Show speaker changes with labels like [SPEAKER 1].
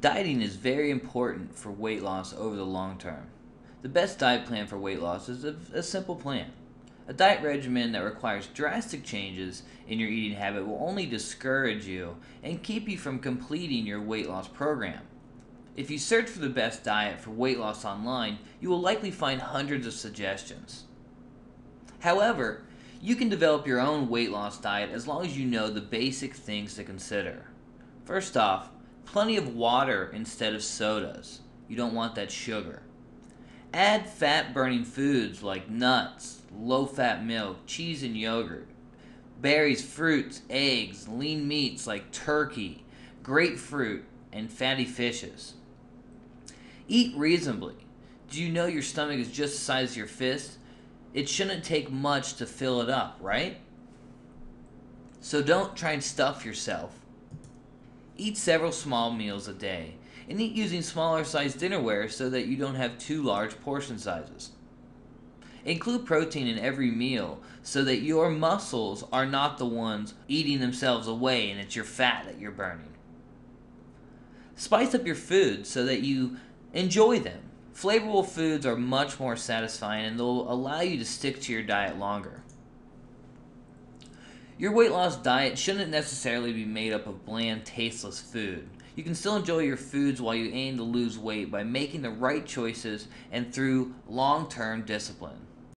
[SPEAKER 1] Dieting is very important for weight loss over the long term. The best diet plan for weight loss is a, a, simple plan. A diet regimen that requires drastic changes in your eating habit will only discourage you and keep you from completing your weight loss program. If you search for the best diet for weight loss online, you will likely find hundreds of suggestions. However, you can develop your own weight loss diet as long as you know the basic things to consider. First off, plenty of water instead of sodas. You don't want that sugar. Add fat burning foods like nuts, low fat milk, cheese, and yogurt. Berries, fruits, eggs, lean meats like turkey, grapefruit, and fatty fishes. Eat reasonably. Do you know your stomach is just the size of your fist? It shouldn't take much to fill it up, right? So don't try and stuff yourself. Eat several small meals a day and eat using smaller sized dinnerware so that you don't have too large portion sizes. Include protein in every meal so that your muscles are not the ones eating themselves away and it's your fat that you're burning. Spice up your food so that you enjoy them. Flavorful foods are much more satisfying and they'll allow you to stick to your diet longer. Your weight loss diet shouldn't necessarily be made up of bland, tasteless food. You can still enjoy your foods while you aim to lose weight by making the right choices and through long term discipline.